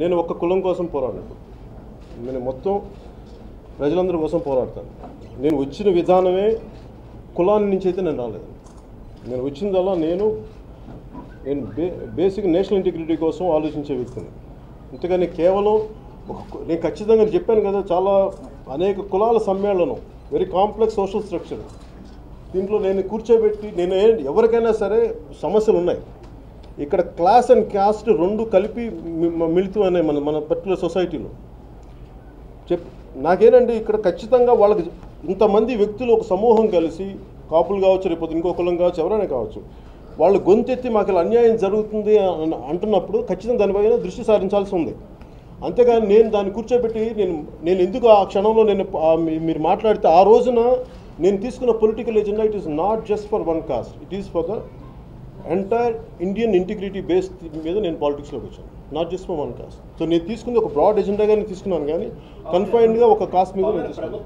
నేను ఒక్క కులం కోసం పోరాడను. నేను మొత్తం ప్రజలందరి కోసం పోరాడతాను. నేను వచ్చిన విధానమే కులాన్ని నుంచి అయితే నేను రాలేదు. నేను వచ్చిందల్లా నేను నేను బే బేసిక్ నేషనల్ ఇంటిగ్రిటీ కోసం ఆలోచించే వ్యక్తిని. అంతేగాని కేవలం ఒక నేను ఖచ్చితంగా చెప్పాను కదా చాలా అనేక కులాల సమ్మేళనం వెరీ కాంప్లెక్స్ సోషల్ స్ట్రక్చర్ దీంట్లో నేను కూర్చోబెట్టి నేను ఎవరికైనా సరే సమస్యలు ఉన్నాయి ఇక్కడ క్లాస్ అండ్ క్యాస్ట్ రెండు కలిపి మి- అనే మన మన పర్టికులర్ సొసైటీలో. చెప్ నాకేనండి ఇక్కడ ఖచ్చితంగా వాళ్ళకి ఇంతమంది వ్యక్తులు ఒక సమూహం కలిసి కాపులు కావచ్చు రేపు ఇంకో కులం కావచ్చు ఎవరైనా కావచ్చు వాళ్ళు గొంతెత్తి మాకు ఇలా అన్యాయం జరుగుతుంది అని అంటున్నప్పుడు ఖచ్చితంగా దానిపైన దృష్టి సారించాల్సి ఉంది. అంతేగాని నేను దాన్ని కూర్చోబెట్టి నేను నేను ఎందుకు ఆ క్షణంలో నేను మీరు మాట్లాడితే ఆ రోజున నేను తీసుకున్న political agenda it is not just for one caste it is for the entire Indian integrity base మీద నేను పాలిటిక్స్లోకి వచ్చాను. Not just for one caste so నేను తీసుకుంది ఒక బ్రాడ్ ఎజెండాగా నేను తీసుకున్నాను కానీ కన్ఫైన్డ్గా ఒక కాస్ట్ మీద నేను తీసుకున్నాను.